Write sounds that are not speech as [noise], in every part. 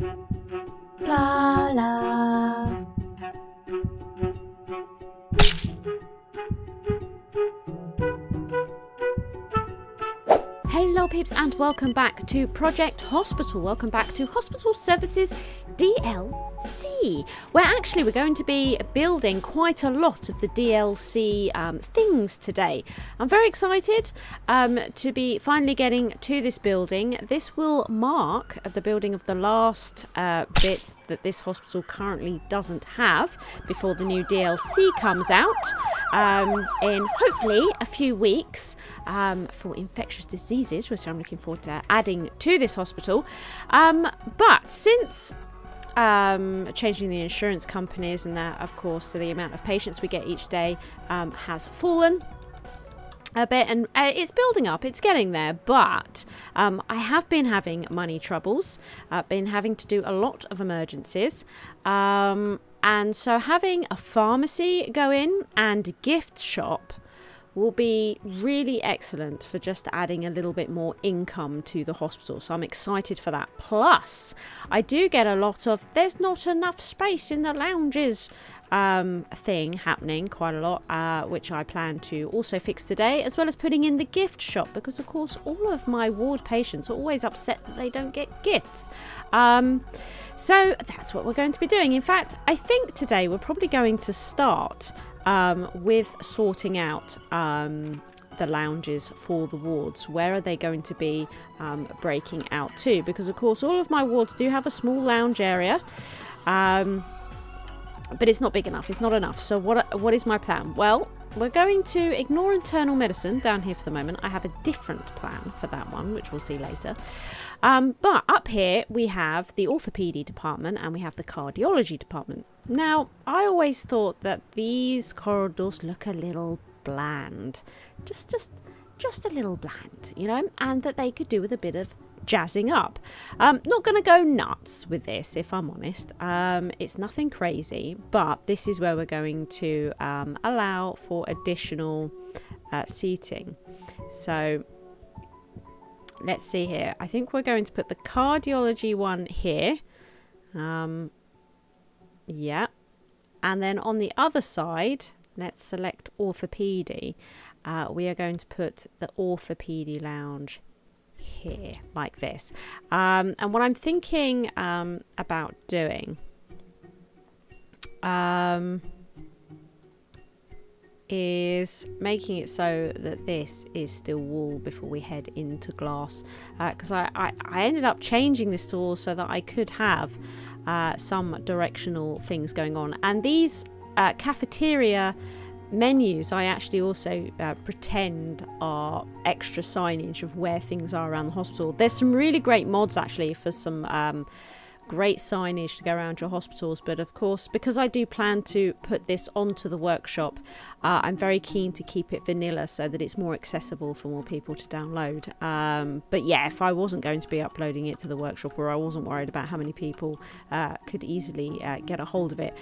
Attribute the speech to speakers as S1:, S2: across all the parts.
S1: La la. Hello peeps and welcome back to Project Hospital. Welcome back to Hospital Services DLC, where actually we're going to be building quite a lot of the DLC um, things today. I'm very excited um, to be finally getting to this building. This will mark the building of the last uh, bits that this hospital currently doesn't have before the new DLC comes out um, in hopefully a few weeks um, for infectious diseases, which I'm looking forward to adding to this hospital. Um, but since um, changing the insurance companies and that, of course, so the amount of patients we get each day um, has fallen a bit and uh, it's building up it's getting there but um, i have been having money troubles uh, been having to do a lot of emergencies um, and so having a pharmacy go in and a gift shop will be really excellent for just adding a little bit more income to the hospital. So I'm excited for that. Plus, I do get a lot of there's not enough space in the lounges um, thing happening quite a lot, uh, which I plan to also fix today, as well as putting in the gift shop because, of course, all of my ward patients are always upset that they don't get gifts. Um, so that's what we're going to be doing. In fact, I think today we're probably going to start um, with sorting out um, the lounges for the wards. Where are they going to be um, breaking out to? Because, of course, all of my wards do have a small lounge area. Um, but it's not big enough. It's not enough. So what what is my plan? Well, we're going to ignore internal medicine down here for the moment. I have a different plan for that one, which we'll see later. Um, but up here we have the orthopedy department and we have the cardiology department. Now, I always thought that these corridors look a little bland. Just, just, just a little bland, you know, and that they could do with a bit of jazzing up. Um, not going to go nuts with this, if I'm honest. Um, it's nothing crazy, but this is where we're going to um, allow for additional uh, seating. So let's see here. I think we're going to put the cardiology one here. Um, yeah. And then on the other side, let's select orthopedy. Uh, we are going to put the orthopedy lounge here like this. Um, and what I'm thinking um, about doing um, is making it so that this is still wall before we head into glass because uh, I, I, I, ended up changing this tool so that I could have uh, some directional things going on and these uh, cafeteria menus I actually also uh, pretend are extra signage of where things are around the hospital. There's some really great mods actually for some um, great signage to go around your hospitals but of course because I do plan to put this onto the workshop uh, I'm very keen to keep it vanilla so that it's more accessible for more people to download. Um, but yeah if I wasn't going to be uploading it to the workshop or I wasn't worried about how many people uh, could easily uh, get a hold of it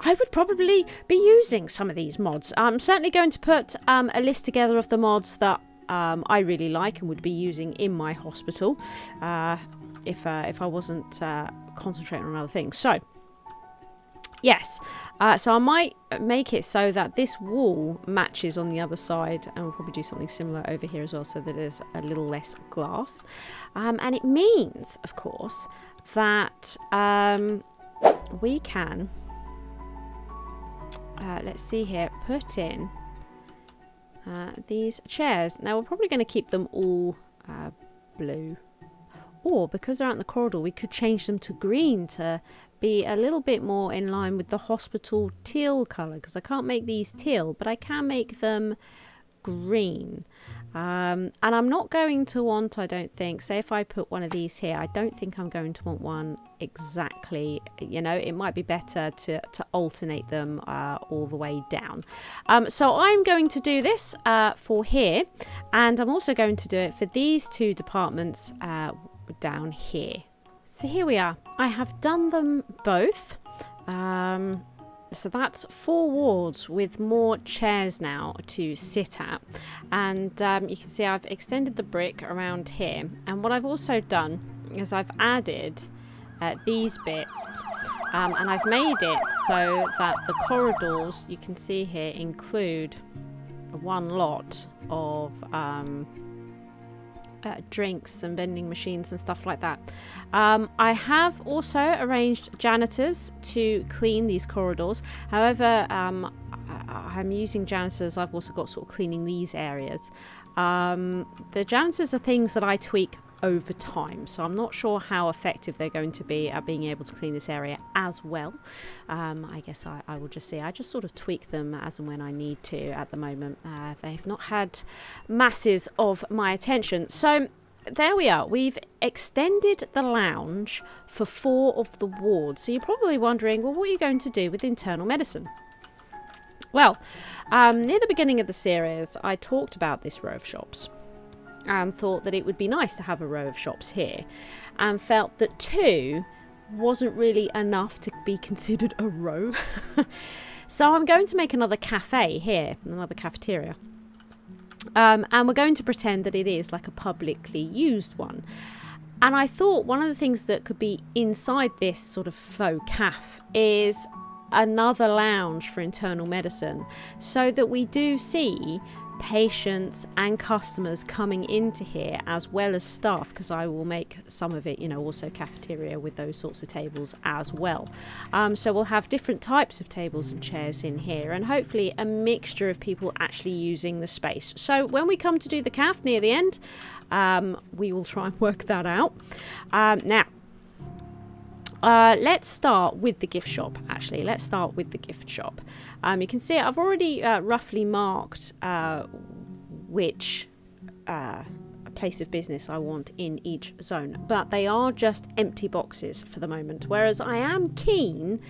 S1: I would probably be using some of these mods. I'm certainly going to put um, a list together of the mods that um, I really like and would be using in my hospital. Uh, if uh, if I wasn't uh, concentrating on other things. So, yes, uh, so I might make it so that this wall matches on the other side, and we'll probably do something similar over here as well, so that there's a little less glass. Um, and it means, of course, that um, we can. Uh, let's see here. Put in uh, these chairs. Now we're probably going to keep them all uh, blue or because they're out in the corridor, we could change them to green to be a little bit more in line with the hospital teal colour. Because I can't make these teal, but I can make them green. Um, and I'm not going to want, I don't think, say if I put one of these here, I don't think I'm going to want one exactly, you know, it might be better to, to alternate them uh, all the way down. Um, so I'm going to do this uh, for here, and I'm also going to do it for these two departments uh, down here. So here we are. I have done them both. Um, so that's four wards with more chairs now to sit at. And um, you can see I've extended the brick around here. And what I've also done is I've added uh, these bits um, and I've made it so that the corridors you can see here include one lot of um, uh, drinks and vending machines and stuff like that. Um, I have also arranged janitors to clean these corridors. However, um, I, am using janitors. I've also got sort of cleaning these areas. Um, the janitors are things that I tweak over time. So I'm not sure how effective they're going to be at being able to clean this area as well. Um, I guess I, I, will just see. I just sort of tweak them as and when I need to at the moment. Uh, they've not had masses of my attention. So there we are. We've extended the lounge for four of the wards. So you're probably wondering, well, what are you going to do with internal medicine? Well, um, near the beginning of the series, I talked about this row of shops and thought that it would be nice to have a row of shops here and felt that two wasn't really enough to be considered a row. [laughs] so I'm going to make another cafe here, another cafeteria. Um, and we're going to pretend that it is like a publicly used one. And I thought one of the things that could be inside this sort of faux caf is another lounge for internal medicine so that we do see patients and customers coming into here as well as staff because I will make some of it you know also cafeteria with those sorts of tables as well. Um, so we'll have different types of tables and chairs in here and hopefully a mixture of people actually using the space. So when we come to do the caf near the end um, we will try and work that out. Um, now uh, let's start with the gift shop actually let's start with the gift shop um, you can see I've already uh, roughly marked uh, which uh, place of business I want in each zone but they are just empty boxes for the moment whereas I am keen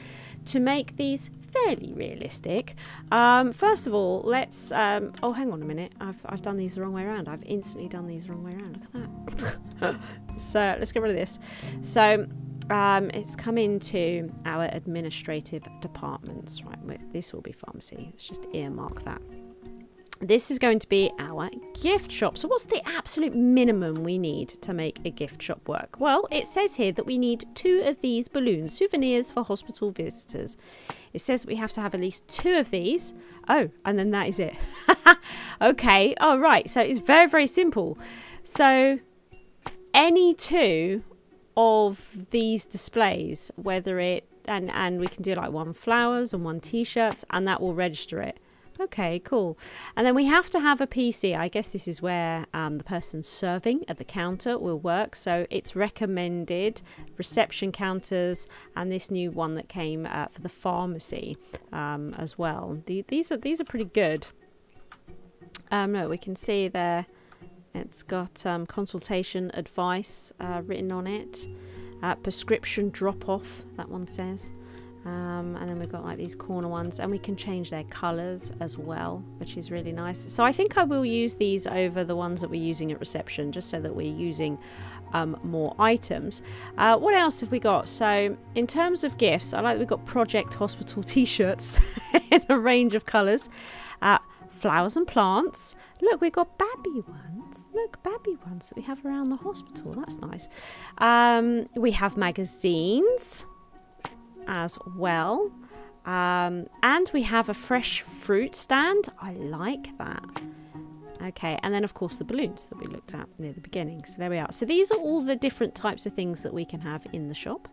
S1: to make these fairly realistic. Um, first of all, let's. Um, oh, hang on a minute. I've, I've done these the wrong way around. I've instantly done these the wrong way around. Look at that. [laughs] so let's get rid of this. So um, it's come into our administrative departments. Right, this will be pharmacy. Let's just earmark that. This is going to be our gift shop. So what's the absolute minimum we need to make a gift shop work? Well, it says here that we need two of these balloons, souvenirs for hospital visitors. It says we have to have at least two of these. Oh, and then that is it. [laughs] okay, all right. So it's very, very simple. So any two of these displays, whether it and and we can do like one flowers and one t-shirts, and that will register it. Okay, cool. And then we have to have a PC. I guess this is where um, the person serving at the counter will work. So it's recommended reception counters and this new one that came uh, for the pharmacy um, as well. The, these are these are pretty good. Um, no, we can see there it's got um, consultation advice uh, written on it. Uh, prescription drop off, that one says. Um, and then we've got like these corner ones, and we can change their colours as well, which is really nice. So I think I will use these over the ones that we're using at reception, just so that we're using um, more items. Uh, what else have we got? So in terms of gifts, I like we've got Project Hospital [laughs] t-shirts [laughs] in a range of colours. Uh, flowers and plants. Look, we've got babby ones. Look, babby ones that we have around the hospital. That's nice. Um, we have magazines as well. Um, and we have a fresh fruit stand. I like that. Okay, and then of course the balloons that we looked at near the beginning. So there we are. So these are all the different types of things that we can have in the shop,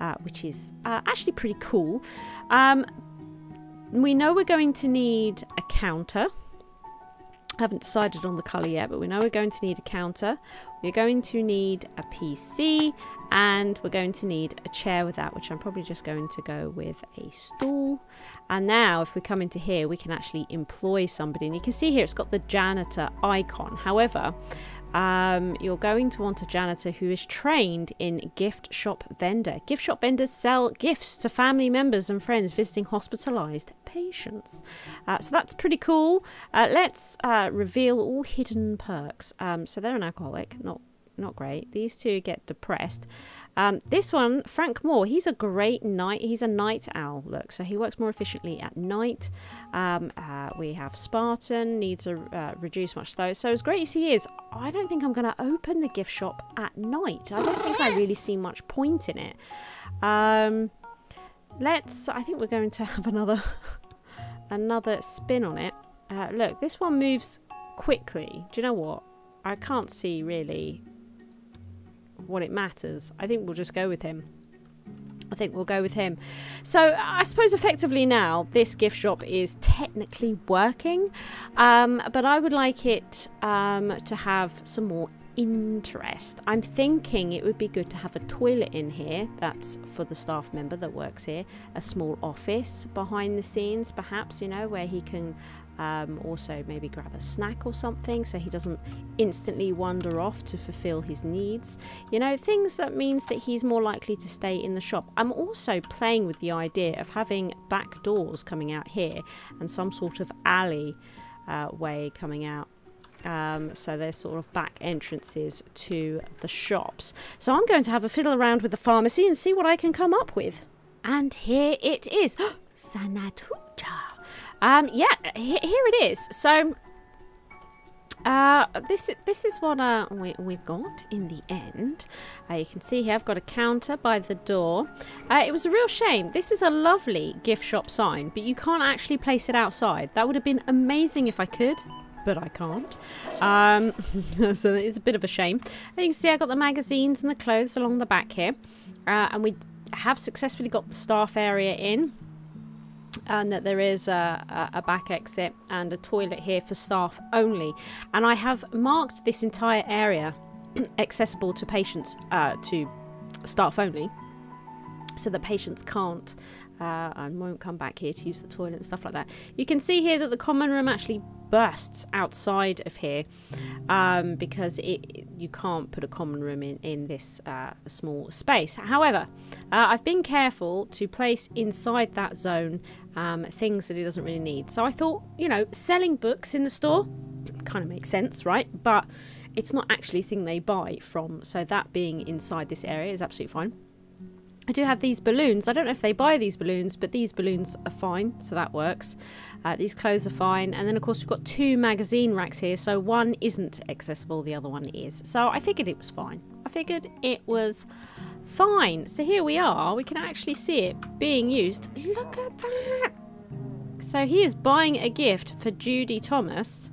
S1: uh, which is uh, actually pretty cool. Um, we know we're going to need a counter. I haven't decided on the colour yet, but we know we're going to need a counter. We're going to need a PC and we're going to need a chair with that, which I'm probably just going to go with a stool. And now if we come into here, we can actually employ somebody. And you can see here, it's got the janitor icon. However, um, you're going to want a janitor who is trained in gift shop vendor. Gift shop vendors sell gifts to family members and friends visiting hospitalized patients. Uh, so that's pretty cool. Uh, let's uh, reveal all hidden perks. Um, so they're an alcoholic, not not great. These two get depressed. Um, this one, Frank Moore, he's a great night. He's a night owl. Look, so he works more efficiently at night. Um, uh, we have Spartan needs to uh, reduce much slow. So as great as he is, I don't think I'm going to open the gift shop at night. I don't think I really see much point in it. Um, let's. I think we're going to [laughs] have another another spin on it. Uh, look, this one moves quickly. Do you know what? I can't see really what it matters. I think we'll just go with him. I think we'll go with him. So I suppose effectively now this gift shop is technically working, um, but I would like it um, to have some more interest. I'm thinking it would be good to have a toilet in here. That's for the staff member that works here. A small office behind the scenes, perhaps, you know, where he can um, also, maybe grab a snack or something so he doesn't instantly wander off to fulfill his needs. You know, things that means that he's more likely to stay in the shop. I'm also playing with the idea of having back doors coming out here and some sort of alley uh, way coming out. Um, so there's sort of back entrances to the shops. So I'm going to have a fiddle around with the pharmacy and see what I can come up with. And here it is. [gasps] Sanatuja. Um, yeah, here it is. So, uh, this this is what uh, we, we've got in the end. Uh, you can see here I've got a counter by the door. Uh, it was a real shame. This is a lovely gift shop sign, but you can't actually place it outside. That would have been amazing if I could, but I can't. Um, [laughs] so it's a bit of a shame. And you can see I've got the magazines and the clothes along the back here. Uh, and we have successfully got the staff area in and that there is a, a, back exit and a toilet here for staff only. And I have marked this entire area [clears throat] accessible to patients, uh, to staff only, so that patients can't uh, and won't come back here to use the toilet and stuff like that. You can see here that the common room actually bursts outside of here um, because it, you can't put a common room in, in this uh, small space. However, uh, I've been careful to place inside that zone um, things that he doesn't really need. So I thought, you know, selling books in the store kind of makes sense, right? But it's not actually a thing they buy from. So that being inside this area is absolutely fine. I do have these balloons. I don't know if they buy these balloons, but these balloons are fine, so that works. Uh, these clothes are fine. And then, of course, we've got two magazine racks here, so one isn't accessible, the other one is. So I figured it was fine. I figured it was fine. So here we are. We can actually see it being used. Look at that. So he is buying a gift for Judy Thomas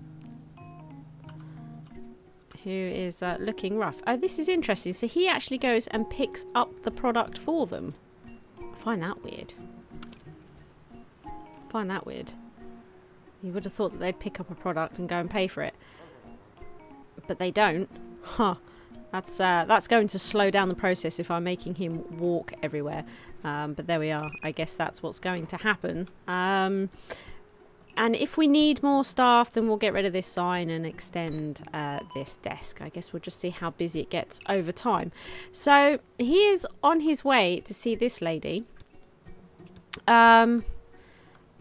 S1: who is uh, looking rough. Oh, this is interesting. So he actually goes and picks up the product for them. I find that weird. I find that weird. You would have thought that they'd pick up a product and go and pay for it. But they don't. Huh. That's, uh, that's going to slow down the process if I'm making him walk everywhere. Um, but there we are. I guess that's what's going to happen. Um, and if we need more staff, then we'll get rid of this sign and extend uh, this desk. I guess we'll just see how busy it gets over time. So he is on his way to see this lady. Um,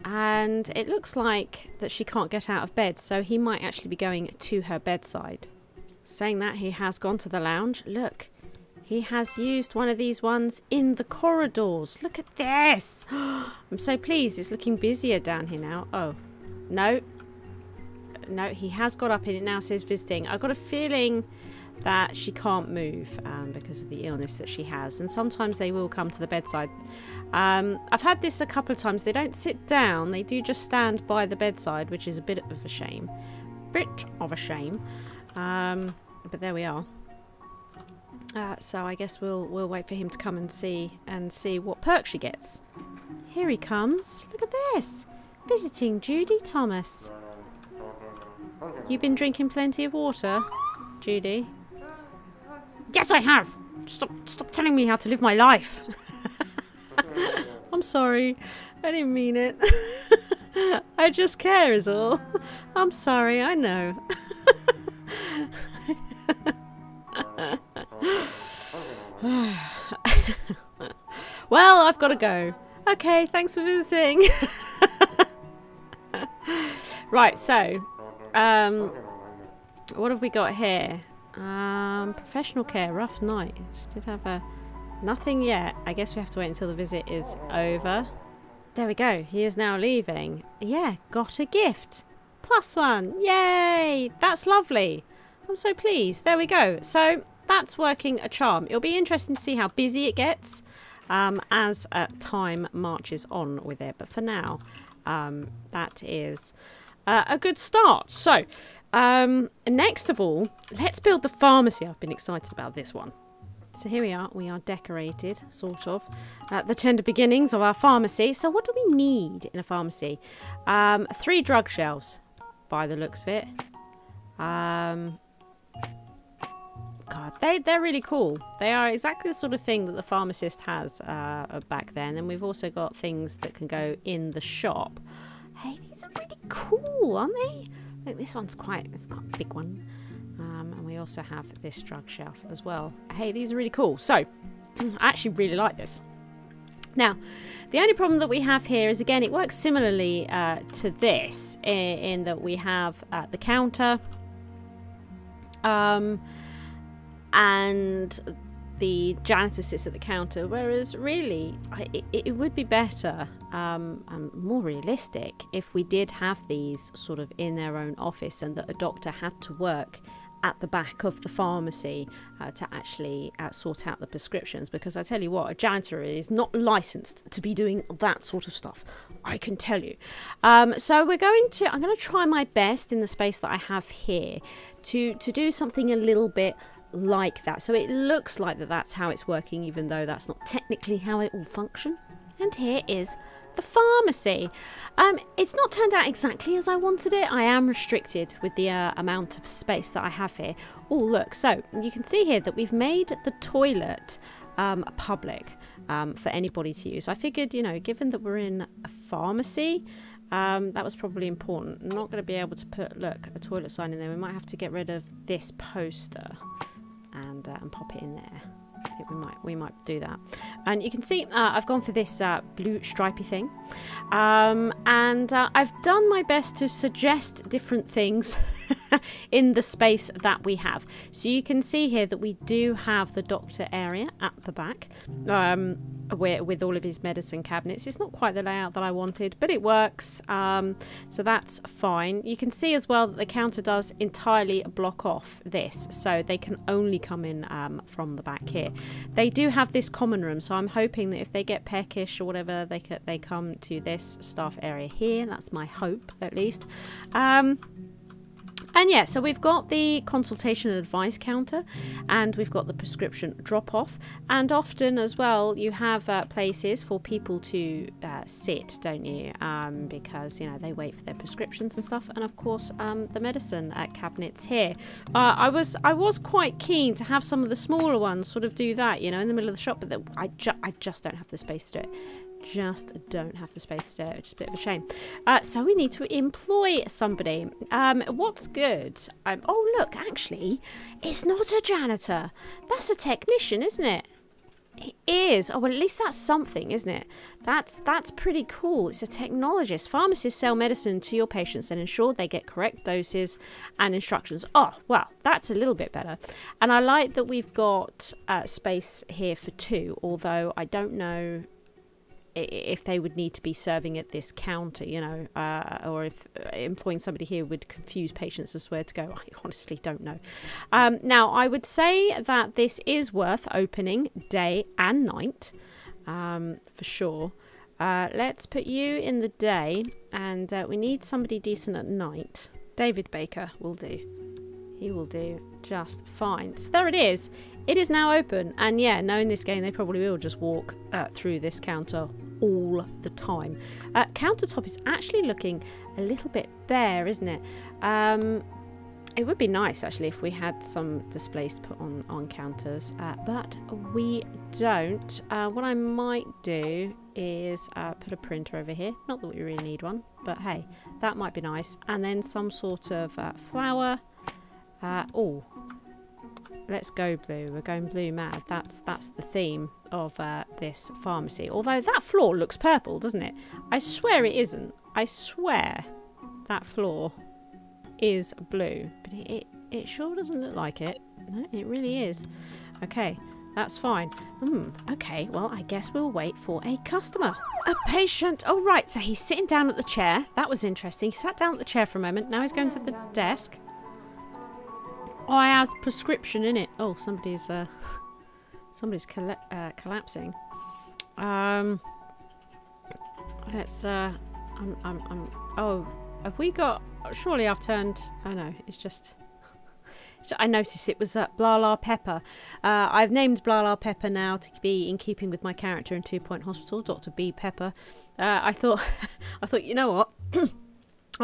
S1: and it looks like that she can't get out of bed, so he might actually be going to her bedside. Saying that, he has gone to the lounge. Look, he has used one of these ones in the corridors. Look at this. [gasps] I'm so pleased. It's looking busier down here now. Oh, no. No, he has got up and it now says visiting. I've got a feeling that she can't move um, because of the illness that she has. And sometimes they will come to the bedside. Um, I've had this a couple of times. They don't sit down. They do just stand by the bedside, which is a bit of a shame. Bit of a shame. Um, but there we are. Uh, so I guess we'll we'll wait for him to come and see and see what perk she gets. Here he comes. Look at this. Visiting Judy Thomas. You've been drinking plenty of water, Judy? Yes, I have. Stop stop telling me how to live my life. [laughs] I'm sorry. I didn't mean it. [laughs] I just care is all. I'm sorry, I know. [laughs] [laughs] well, I've got to go. Okay, thanks for visiting. [laughs] right, so, um, what have we got here? Um, professional care, rough night. She did have a... Nothing yet. I guess we have to wait until the visit is over. There we go. He is now leaving. Yeah, got a gift. Plus one. Yay! That's lovely. I'm so pleased. There we go. So that's working a charm. It'll be interesting to see how busy it gets um, as uh, time marches on with it. But for now, um, that is uh, a good start. So, um, next of all, let's build the pharmacy. I've been excited about this one. So here we are. We are decorated, sort of, at the tender beginnings of our pharmacy. So what do we need in a pharmacy? Um, three drug shelves, by the looks of it. Um, God, they, they're really cool. They are exactly the sort of thing that the pharmacist has uh, back then. And we've also got things that can go in the shop. Hey, these are really cool, aren't they? Like this one's quite, it's quite a big one. Um, and we also have this drug shelf as well. Hey, these are really cool. So, [clears throat] I actually really like this. Now, the only problem that we have here is, again, it works similarly uh, to this in, in, that we have uh, the counter um, and the janitor sits at the counter, whereas really it, it would be better um, and more realistic if we did have these sort of in their own office and that a doctor had to work at the back of the pharmacy uh, to actually uh, sort out the prescriptions because I tell you what, a janitor is not licensed to be doing that sort of stuff. I can tell you. Um, so we're going to, I'm going to try my best in the space that I have here to to do something a little bit like that. So it looks like that that's how it's working, even though that's not technically how it will function. And here is the pharmacy. Um, it's not turned out exactly as I wanted it. I am restricted with the uh, amount of space that I have here. Oh, look, so you can see here that we've made the toilet um, public um, for anybody to use. I figured, you know, given that we're in a pharmacy, um, that was probably important. I'm not going to be able to put, look, a toilet sign in there. We might have to get rid of this poster and, uh, and pop it in there. I think we might we might do that. And you can see uh, I've gone for this uh, blue stripy thing, um, and uh, I've done my best to suggest different things [laughs] [laughs] in the space that we have. So you can see here that we do have the doctor area at the back. Um, where, with all of his medicine cabinets. It's not quite the layout that I wanted, but it works. Um, so that's fine. You can see as well that the counter does entirely block off this, so they can only come in um, from the back here. They do have this common room, so I'm hoping that if they get peckish or whatever, they they come to this staff area here. That's my hope, at least. Um, and yeah, so we've got the consultation and advice counter, and we've got the prescription drop off, and often as well, you have uh, places for people to uh, sit, don't you? Um, because you know they wait for their prescriptions and stuff, and of course um, the medicine cabinets here. Uh, I was I was quite keen to have some of the smaller ones sort of do that, you know, in the middle of the shop, but I, ju I just don't have the space to do it just don't have the space to do it, which is a bit of a shame. Uh, so we need to employ somebody. Um, what's good? Um, oh, look, actually, it's not a janitor. That's a technician, isn't it? It is. Oh, well, at least that's something, isn't it? That's that's pretty cool. It's a technologist. Pharmacists sell medicine to your patients and ensure they get correct doses and instructions. Oh, well, that's a little bit better. And I like that we've got uh, space here for two, although I don't know if they would need to be serving at this counter, you know, uh, or if uh, employing somebody here would confuse patients as to where to go. I honestly don't know. Um, now, I would say that this is worth opening day and night um, for sure. Uh, let's put you in the day, and uh, we need somebody decent at night. David Baker will do. He will do just fine. So there it is. It is now open, and yeah, knowing this game, they probably will just walk uh, through this counter all the time. Uh, countertop is actually looking a little bit bare, isn't it? Um, it would be nice actually if we had some displays put on on counters, uh, but we don't. Uh, what I might do is uh, put a printer over here. Not that we really need one, but hey, that might be nice. And then some sort of uh, flower. Oh, let's go blue. We're going blue mad. That's that's the theme of uh, this pharmacy. Although that floor looks purple, doesn't it? I swear it isn't. I swear that floor is blue, but it, it, it sure doesn't look like it. No, it really is. Okay, that's fine. Hmm, okay, well, I guess we'll wait for a customer. A patient. Oh, right, so he's sitting down at the chair. That was interesting. He sat down at the chair for a moment. Now he's going to the desk. Oh, it has prescription in it. Oh, somebody's, uh, [laughs] somebody's colla uh, collapsing. Um, let's, uh, I'm, I'm, I'm, oh, have we got, surely I've turned, oh no, it's just, [laughs] I noticed it was uh, Blah Pepper. Uh, I've named Blah Pepper now to be in keeping with my character in Two Point Hospital, Dr. B Pepper. Uh, I thought, [laughs] I thought, you know what?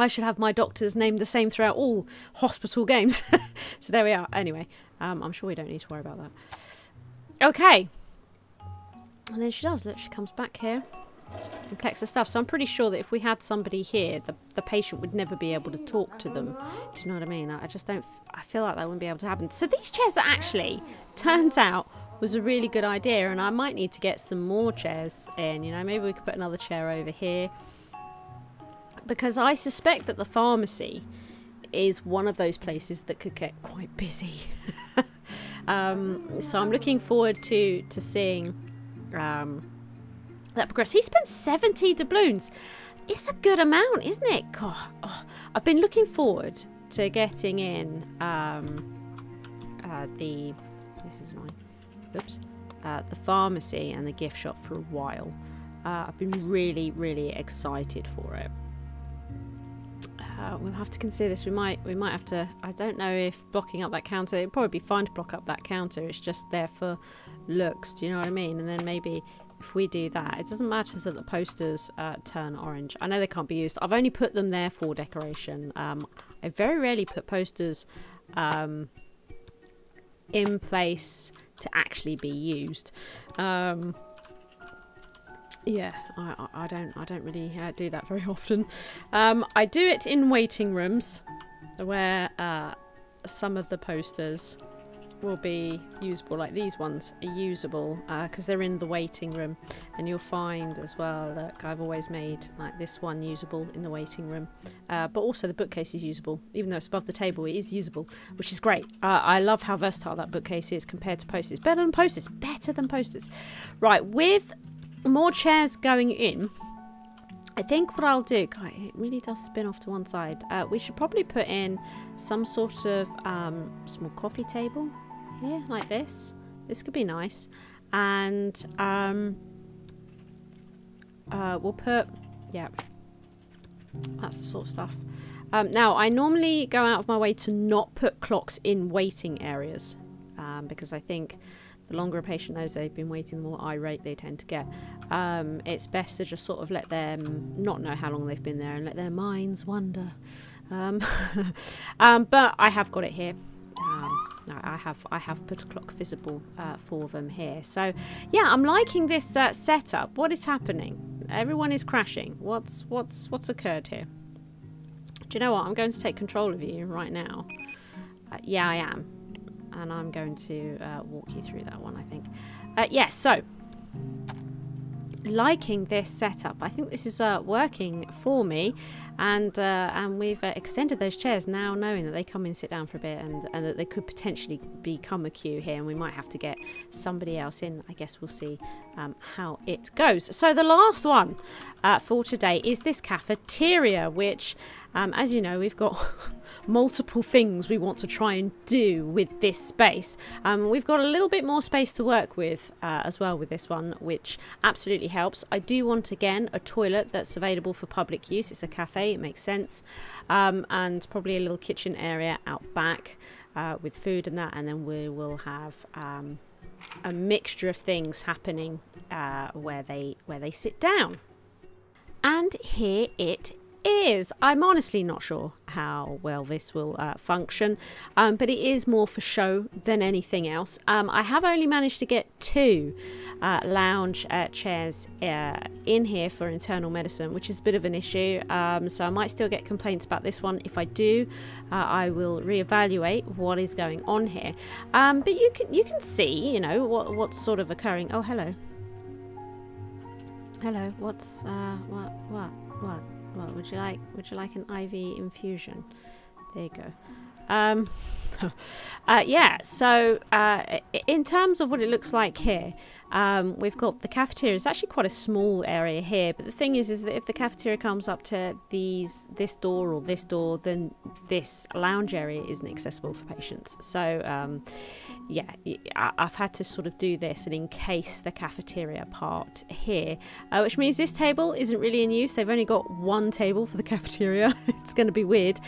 S1: I should have my doctors named the same throughout all hospital games. [laughs] so there we are. Anyway, um, I'm sure we don't need to worry about that. Okay. And then she does. Look, she comes back here and collects the stuff. So I'm pretty sure that if we had somebody here, the, the patient would never be able to talk to them. Do you know what I mean? I, just don't... I feel like that wouldn't be able to happen. So these chairs are actually, turns out, was a really good idea. And I might need to get some more chairs in. You know, maybe we could put another chair over here. Because I suspect that the pharmacy is one of those places that could get quite busy. [laughs] um, so I'm looking forward to, to seeing... Um, that progress. He spent 70 doubloons. It's a good amount, isn't it? God, oh, I've been looking forward to getting in um, uh, the... This is annoying. Oops. Uh, the pharmacy and the gift shop for a while. Uh, I've been really, really excited for it. Uh, we'll have to consider this. We might, we might have to. I don't know if blocking up that counter. It'd probably be fine to block up that counter. It's just there for looks. Do you know what I mean? And then maybe if we do that, it doesn't matter that the posters uh, turn orange. I know they can't be used. I've only put them there for decoration. Um, I very rarely put posters um, in place to actually be used. Um, yeah, I, I, don't I don't really uh, do that very [laughs] often. Um, I do it in waiting rooms where uh, some of the posters will be usable like these ones are usable because uh, they're in the waiting room. And you'll find as well look I've always made like this one usable in the waiting room. Uh, but also the bookcase is usable. Even though it's above the table it is usable which is great. Uh, I love how versatile that bookcase is compared to posters. Better than posters better than posters. Right with more chairs going in I think what I'll do, God, it really does spin off to one side. Uh, we should probably put in some sort of um, small coffee table here like this. This could be nice. And um, uh, we'll put, yeah, that's the sort of stuff. Um, now, I normally go out of my way to not put clocks in waiting areas um, because I think the longer a patient knows they've been waiting, the more irate they tend to get. Um, it's best to just sort of let them not know how long they've been there and let their minds wander. Um, [laughs] um, but I have got it here. Um, I have I have put a clock visible uh, for them here. So yeah, I'm liking this uh, setup. What is happening? Everyone is crashing. What's what's what's occurred here? Do you know what? I'm going to take control of you right now. Uh, yeah, I am, and I'm going to uh, walk you through that one. I think. yes. Yeah, so liking this setup. I think this is uh, working for me, and uh, and we've uh, extended those chairs now, knowing that they come in, sit down for a bit, and and that they could potentially become a queue here, and we might have to get somebody else in. I guess we'll see um, how it goes. So the last one uh, for today is this cafeteria, which um, as you know, we've got [laughs] multiple things we want to try and do with this space. Um, we've got a little bit more space to work with uh, as well with this one, which absolutely helps. I do want, again, a toilet that's available for public use. It's a cafe, it makes sense. Um, and probably a little kitchen area out back uh, with food and that. And then we will have um, a mixture of things happening uh, where they where they sit down. And here it is. I'm honestly not sure how well this will uh, function, um, but it is more for show than anything else. Um, I have only managed to get two uh, lounge uh, chairs uh, in here for internal medicine, which is a bit of an issue. Um, so I might still get complaints about this one. If I do, uh, I will reevaluate what is going on here. Um, but you can you can see, you know, what what's sort of occurring. Oh, hello. Hello. What's uh, what what what? Well, would you like would you like an IV infusion? There you go. Um, [laughs] uh, yeah, so uh, in terms of what it looks like here, um, we've got the cafeteria. It's actually quite a small area here, but the thing is, is that if the cafeteria comes up to these this door or this door, then this lounge area isn't accessible for patients. So um, yeah, I've had to sort of do this and encase the cafeteria part here, uh, which means this table isn't really in use. They've only got one table for the [laughs] cafeteria. it's going to be weird.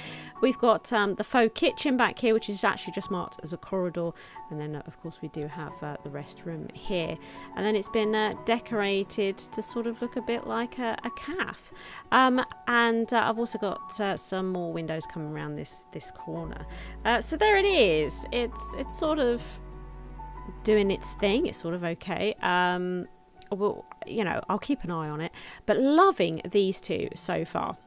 S1: We've got um, the faux kitchen back here, which is actually just marked as a corridor, and then uh, of course we do have uh, the restroom here, and then it's been uh, decorated to sort of look a bit like a, a calf. Um, and uh, I've also got uh, some more windows coming around this this corner. so there it is. It's it's sort of doing its thing. It's sort of okay. Um, well, you know, I'll keep an eye on it. But loving these two so far.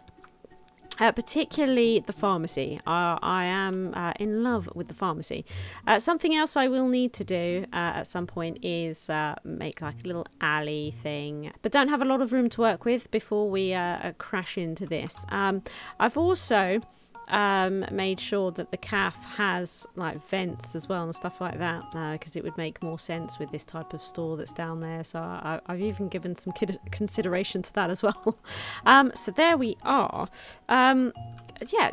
S1: Uh, particularly the pharmacy. Uh, I am uh, in love with the pharmacy. Uh, something else I will need to do uh, at some point is uh, make like a little alley thing, but don't have a lot of room to work with before we crash into this. Um, I've also um, made sure that the calf has like vents as well and stuff like that because uh, it would make more sense with this type of store that's down there. So I, have even given some consideration to that as well. [laughs] um, so there we are. Um, yeah,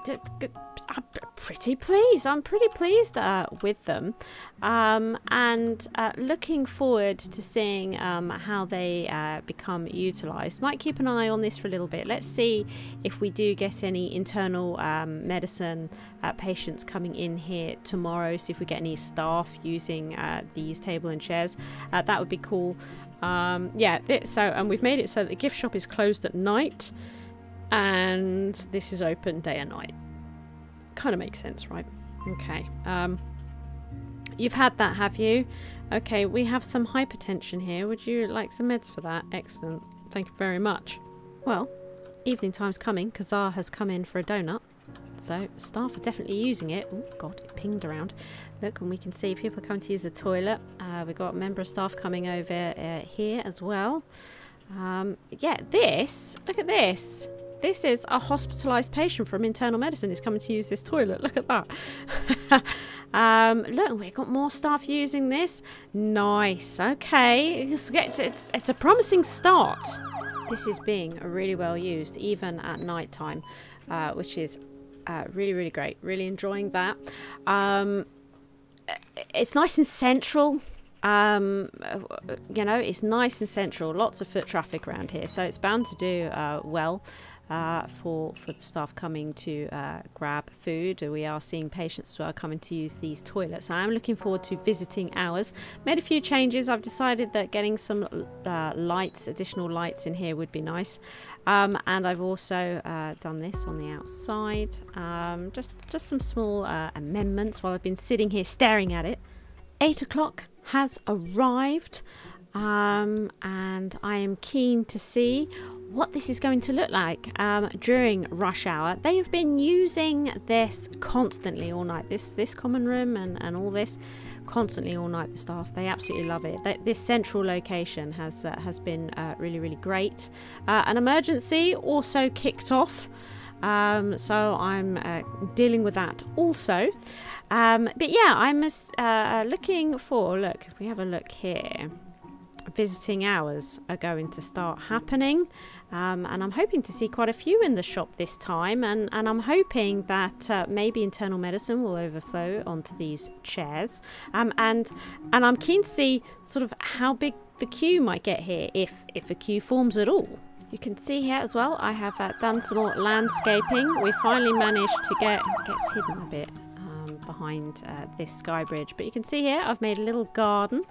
S1: I'm pretty pleased. I'm pretty pleased uh, with them, um, and uh, looking forward to seeing um, how they uh, become utilised. Might keep an eye on this for a little bit. Let's see if we do get any internal um, medicine uh, patients coming in here tomorrow. See if we get any staff using uh, these table and chairs. Uh, that would be cool. Um, yeah. So, and we've made it so that the gift shop is closed at night and this is open day and night. Kind of makes sense, right? Okay. Um, you've had that, have you? Okay, we have some hypertension here. Would you like some meds for that? Excellent. Thank you very much. Well, evening time's coming. Kazar has come in for a donut. So, staff are definitely using it. Oh, God, it pinged around. Look, and we can see people coming to use the toilet. Uh, we've got a member of staff coming over uh, here as well. Um, yeah, this, look at this. This is a hospitalised patient from internal medicine is coming to use this toilet. Look at that. [laughs] um, look, we've got more staff using this. Nice. Okay. It's, it's, it's a promising start. This is being really well used, even at night time, uh, which is uh, really, really great. Really enjoying that. Um, it's nice and central um, you know, it's nice and central. Lots of foot traffic around here, so it's bound to do uh, well uh, for for the staff coming to uh, grab food. We are seeing patients who are coming to use these toilets. I am looking forward to visiting ours. Made a few changes. I've decided that getting some uh, lights, additional lights in here would be nice. Um, and I've also uh, done this on the outside. Um, just just some small uh, amendments while I've been sitting here staring at it. Eight o'clock has arrived. Um, and I am keen to see what this is going to look like um, during rush hour. They have been using this constantly all night. This this common room and, and all this constantly all night. The staff they absolutely love it. They, this central location has uh, has been uh, really really great. Uh, an emergency also kicked off. Um, so I'm uh, dealing with that also. Um, but yeah, I'm uh, looking for. Look, if we have a look here visiting hours are going to start happening um, and I'm hoping to see quite a few in the shop this time and, and I'm hoping that uh, maybe internal medicine will overflow onto these chairs um, and and I'm keen to see sort of how big the queue might get here if if a queue forms at all. You can see here as well I have uh, done some more landscaping. We finally managed to get gets hidden a bit behind uh, this sky bridge. But you can see here I've made a little garden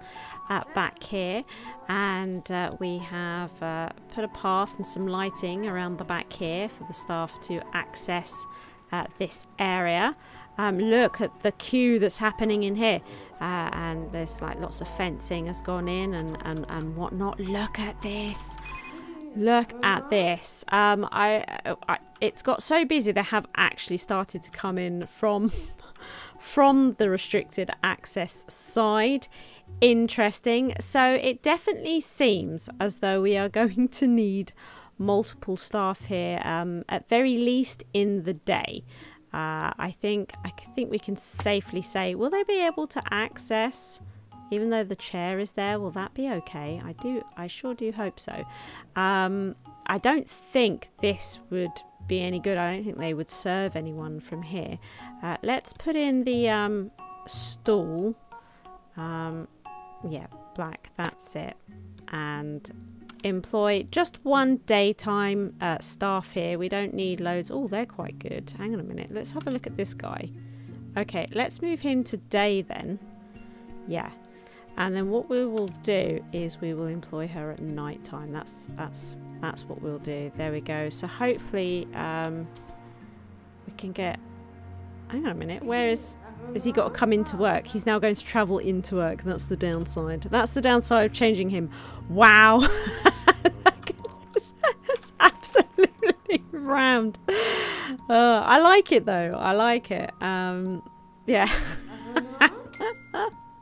S1: uh, back here and uh, we have uh, put a path and some lighting around the back here for the staff to access uh, this area. Um, look at the queue that's happening in here uh, and there's like lots of fencing has gone in and, and, and whatnot. Look at this. Look at this. Um, I, I, it's got so busy they have actually started to come in from from the restricted access side. Interesting. So it definitely seems as though we are [laughs] going to need multiple staff here, um, at very least in the day. Uh, I think I think we can safely say, will they be able to access, even though the chair is there? Will that be okay? I do. I sure do hope so. Um, I don't think this would be any good. I don't think they would serve anyone from here. Uh, let's put in the um, stool. Um, yeah, black. That's it. And employ just one daytime uh, staff here. We don't need loads. Oh, they're quite good. Hang on a minute. Let's have a look at this guy. Okay, let's move him to day then. Yeah. And then what we will do is we will employ her at night time. That's that's that's what we'll do. There we go. So hopefully um, we can get... Hang on a minute. Where is... Has he got to come into work? He's now going to travel into work. That's the downside. That's the downside of changing him. Wow. [laughs] it's absolutely rammed. Uh, I like it though. I like it. Um, yeah.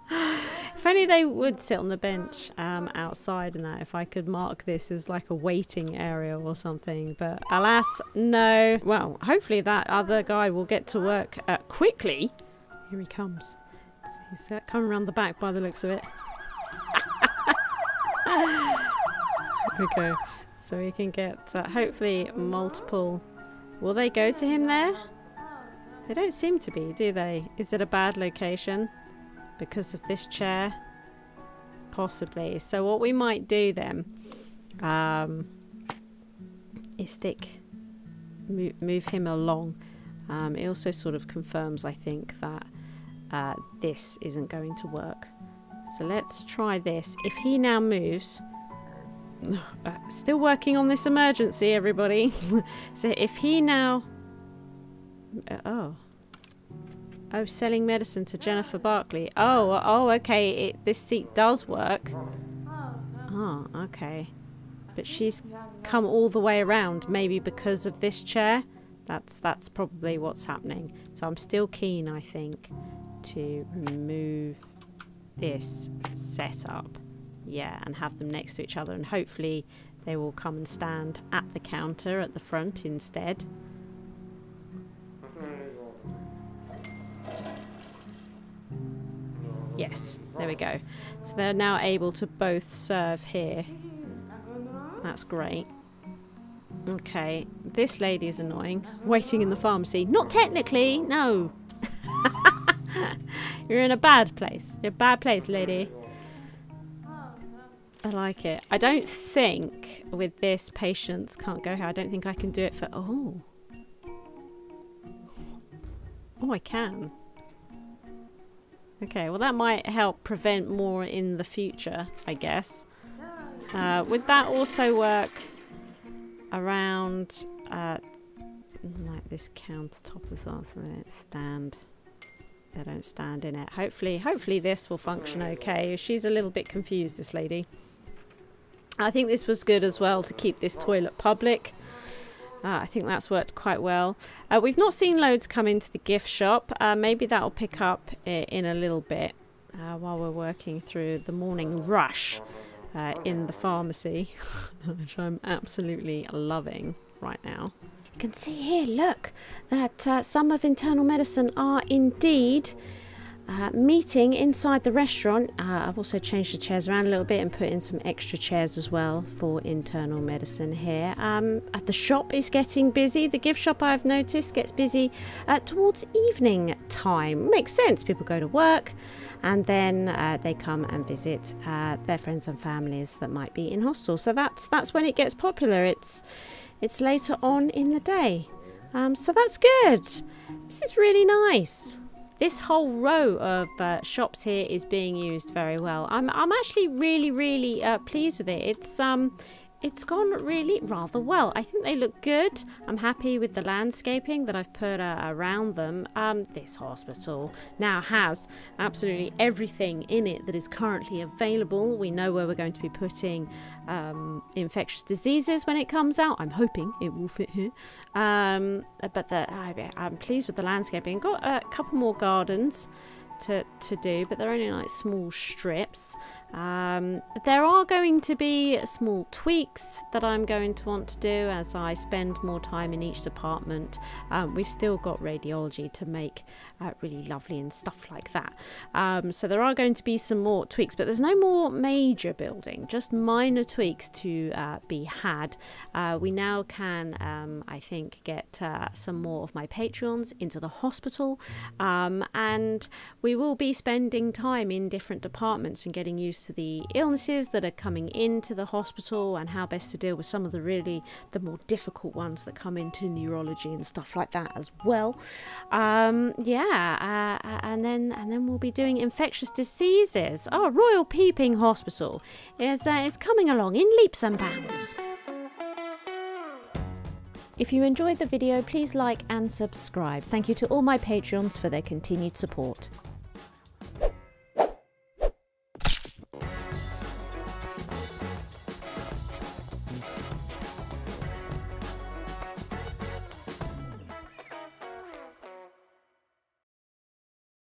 S1: [laughs] only they would sit on the bench um, outside and that, if I could mark this as like a waiting area or something. But alas, no. Well, hopefully that other guy will get to work uh, quickly. Here he comes. He's uh, coming around the back by the looks of it. [laughs] okay, so we can get uh, hopefully multiple. Will they go to him there? They don't seem to be, do they? Is it a bad location because of this chair? Possibly. So what we might do then um, is stick, move, move him along. Um, it also sort of confirms, I think, that uh, this isn't going to work. So let's try this. If he now moves... [sighs] Uh, still working on this emergency, everybody. [laughs] so if he now... Uh, oh. Oh, selling medicine to Jennifer Barkley. Oh, oh, okay. It, this seat does work. Oh, okay. But she's come all the way around, maybe because of this chair. That's that's probably what's happening. So I'm still keen, I think, to remove this setup. Yeah, and have them next to each other and hopefully they will come and stand at the counter at the front instead. Yes, there we go. So they're now able to both serve here. That's great. Okay, this lady is annoying. Waiting in the pharmacy. Not technically, no. [laughs] You're in a bad place. You're a bad place, lady. I like it. I don't think with this patients can't go here. I don't think I can do it for... Oh. Oh, I can. Okay, well that might help prevent more in the future, I guess. Uh, would that also work around uh, like this countertop as well so that it stand they don't stand in it. Hopefully, hopefully this will function okay. She's a little bit confused, this lady. I think this was good as well to keep this toilet public. Uh, I think that's worked quite well. Uh, we've not seen loads come into the gift shop. Uh, maybe that'll pick up in a little bit uh, while we're working through the morning rush uh, in the pharmacy, [laughs] which I'm absolutely loving right now. You can see here, look, that uh, some of internal medicine are indeed uh, meeting inside the restaurant. Uh, I've also changed the chairs around a little bit and put in some extra chairs as well for internal medicine here. Um, the shop is getting busy. The gift shop I've noticed gets busy uh, towards evening time. Makes sense. People go to work and then uh, they come and visit uh, their friends and families that might be in hostel. So that's that's when it gets popular. It's it's later on in the day. Um, so that's good. This is really nice. This whole row of uh, shops here is being used very well. I'm, I'm actually really, really uh, pleased with it. It's um, it's gone really rather well. I think they look good. I'm happy with the landscaping that I've put uh, around them. Um, this hospital now has absolutely everything in it that is currently available. We know where we're going to be putting um, infectious diseases when it comes out. I'm hoping it will fit here. Um, but the, I, I'm pleased with the landscaping. Got a couple more gardens to, to do, but they're only like small strips. Um, there are going to be small tweaks that I'm going to want to do as I spend more time in each department. Um, we've still got radiology to make uh, really lovely and stuff like that. Um, so there are going to be some more tweaks, but there's no more major building, just minor tweaks to uh, be had. Uh, we now can, um, I think, get uh, some more of my Patreons into the hospital, um, and we will be spending time in different departments and getting used to the illnesses that are coming into the hospital and how best to deal with some of the really the more difficult ones that come into neurology and stuff like that as well. Um, yeah, uh, and then and then we'll be doing infectious diseases. Oh, Royal Peeping Hospital is uh, is coming along in leaps and bounds. If you enjoyed the video, please like and subscribe. Thank you to all my Patreons for their continued support.